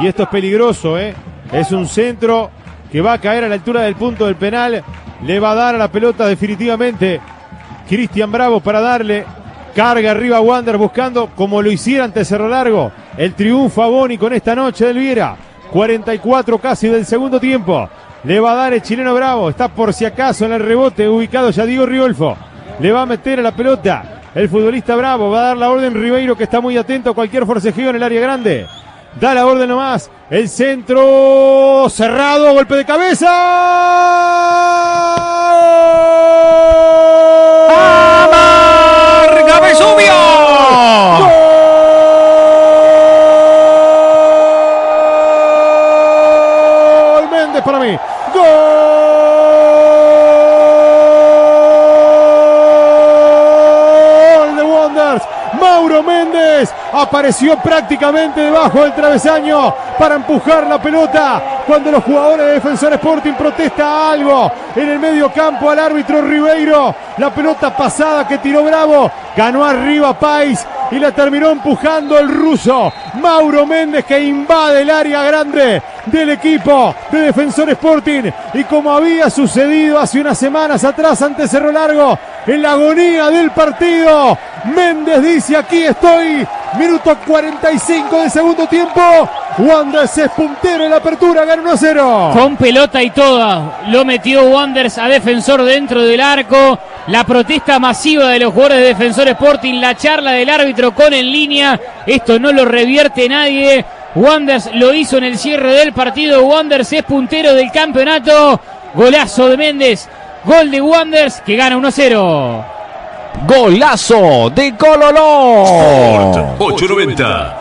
Y esto es peligroso, ¿eh? Es un centro que va a caer a la altura del punto del penal. Le va a dar a la pelota definitivamente Cristian Bravo para darle. Carga arriba Wander buscando, como lo hiciera ante Cerro Largo, el triunfo a Boni con esta noche del Viera. 44 casi del segundo tiempo. Le va a dar el chileno Bravo. Está por si acaso en el rebote ubicado ya Diego Riolfo. Le va a meter a la pelota el futbolista Bravo. Va a dar la orden Ribeiro que está muy atento a cualquier forcejeo en el área grande. Da la orden nomás. El centro cerrado. Golpe de cabeza. ¡Amarga Vesubio! Gol Méndez para mí. Gol de Wonders. Mauro Méndez apareció prácticamente debajo del travesaño para empujar la pelota cuando los jugadores de Defensor Sporting protesta algo en el medio campo al árbitro Ribeiro. La pelota pasada que tiró Bravo ganó arriba Pais y la terminó empujando el ruso Mauro Méndez que invade el área grande del equipo de Defensor Sporting y como había sucedido hace unas semanas atrás ante Cerro Largo en la agonía del partido Méndez dice aquí estoy minuto 45 del segundo tiempo Wanders es puntero en la apertura gana 1 0 Con pelota y toda. Lo metió Wanders a defensor dentro del arco. La protesta masiva de los jugadores de Defensor Sporting. La charla del árbitro con en línea. Esto no lo revierte nadie. Wanders lo hizo en el cierre del partido. Wanders es puntero del campeonato. Golazo de Méndez. Gol de Wanders que gana 1-0. Golazo de Cololó. Sport 890.